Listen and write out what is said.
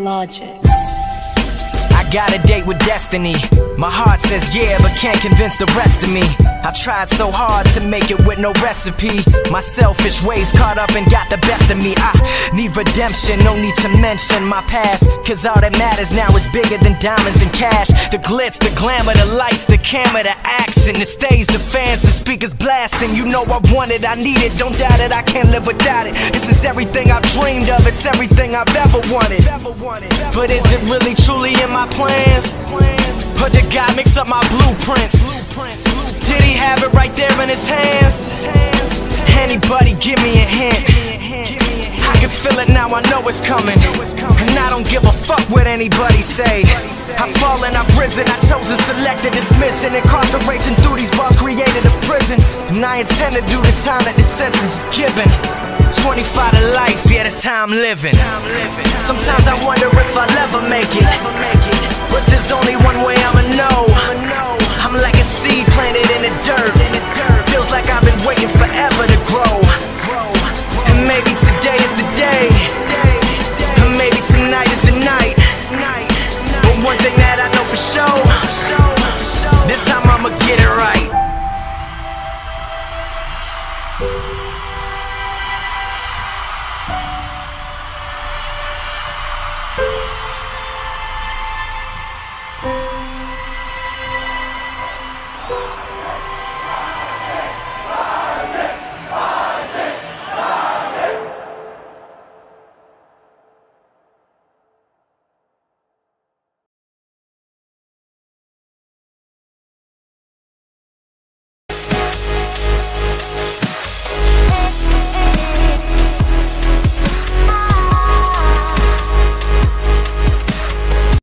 Logic. Got a date with destiny. My heart says yeah, but can't convince the rest of me. I tried so hard to make it with no recipe. My selfish ways caught up and got the best of me. I need redemption, no need to mention my past. Cause all that matters now is bigger than diamonds and cash. The glitz, the glamour, the lights, the camera, the action, the stage, the fans, the speakers blasting. You know I want it, I need it, don't doubt it, I can't live without it. This is everything I've dreamed of, it's everything I've ever wanted. But is it really truly in my plans? Or did God mix up my blueprints? Did he have it right there in his hands? Anybody give me a hint? I can feel it now, I know it's coming. And I don't give a fuck what anybody say. I've fallen, I've risen, I chose and dismiss it. Incarceration through these bars created a prison. And I intend to do the time that this sentence is given. 25 to life, yeah, that's how I'm living. Sometimes I wonder if I'll ever make it. But there's only one way I'ma know. I'm like a seed planted in the dirt. Feels like I've been waiting forever to grow. And maybe today is the day. And maybe tonight is the night. But one thing that I know for sure, this time I'ma get it right. Bye.